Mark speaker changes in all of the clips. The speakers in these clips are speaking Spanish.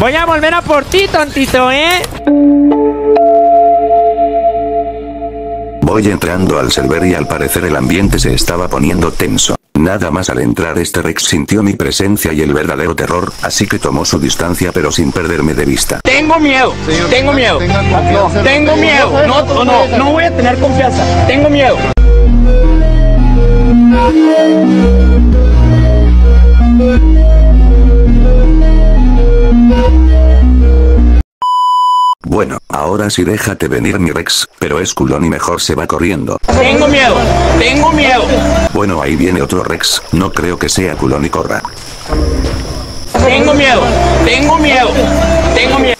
Speaker 1: Voy a volver a por ti, tontito, ¿eh?
Speaker 2: Voy entrando al server y al parecer el ambiente se estaba poniendo tenso. Nada más al entrar este Rex sintió mi presencia y el verdadero terror, así que tomó su distancia pero sin perderme de vista.
Speaker 3: Tengo miedo, tengo miedo, no, tengo miedo, no, no, no, no voy a tener confianza, tengo miedo.
Speaker 2: Bueno, ahora sí déjate venir mi Rex, pero es culón y mejor se va corriendo.
Speaker 3: Tengo miedo, tengo miedo,
Speaker 2: Bueno ahí viene otro Rex, no creo que sea culón y corra.
Speaker 3: tengo miedo, tengo miedo, tengo miedo.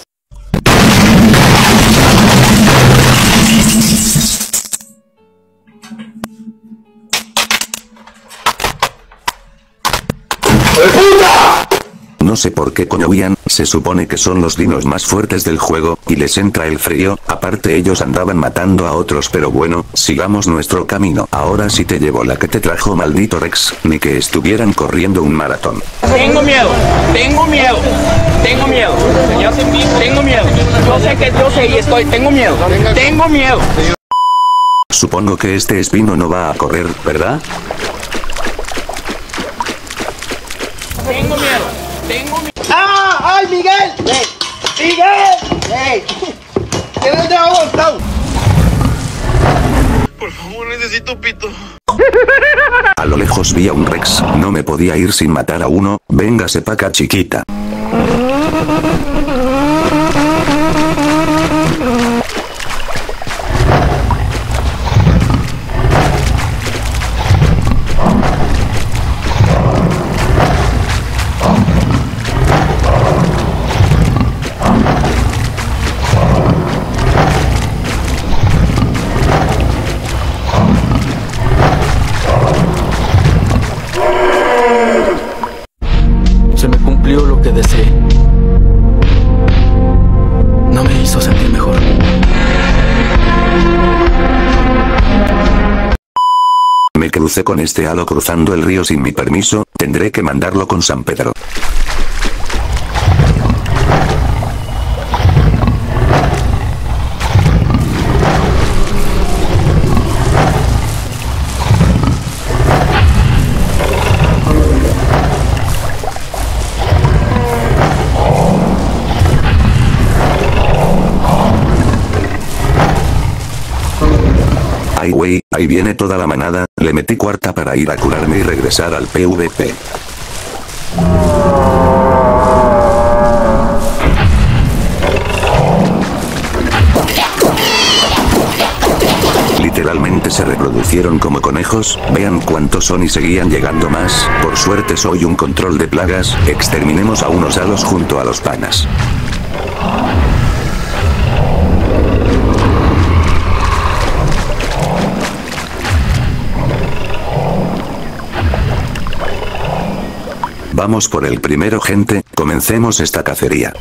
Speaker 2: No sé por qué coño huían, se supone que son los dinos más fuertes del juego, y les entra el frío, aparte ellos andaban matando a otros pero bueno, sigamos nuestro camino. Ahora sí te llevo la que te trajo maldito Rex, ni que estuvieran corriendo un maratón.
Speaker 3: Tengo miedo, tengo miedo, tengo miedo, sé, tengo miedo, yo sé que yo sé y estoy, tengo miedo, tengo miedo.
Speaker 2: Supongo que este espino no va a correr, ¿verdad?
Speaker 3: Tengo miedo, tengo miedo.
Speaker 4: ¡Ay, Miguel! ¡Miguel! ¡Ey! ¿Qué no te ha aguantado?
Speaker 5: Por favor, necesito pito.
Speaker 2: A lo lejos vi a un Rex, no me podía ir sin matar a uno, véngase pa' acá chiquita.
Speaker 6: Lo que deseé. No me hizo sentir mejor.
Speaker 2: Me crucé con este halo cruzando el río sin mi permiso, tendré que mandarlo con San Pedro. Ay wey, ahí viene toda la manada, le metí cuarta para ir a curarme y regresar al PvP. Literalmente se reproducieron como conejos, vean cuántos son y seguían llegando más, por suerte soy un control de plagas, exterminemos a unos halos junto a los panas. Vamos por el primero gente, comencemos esta cacería.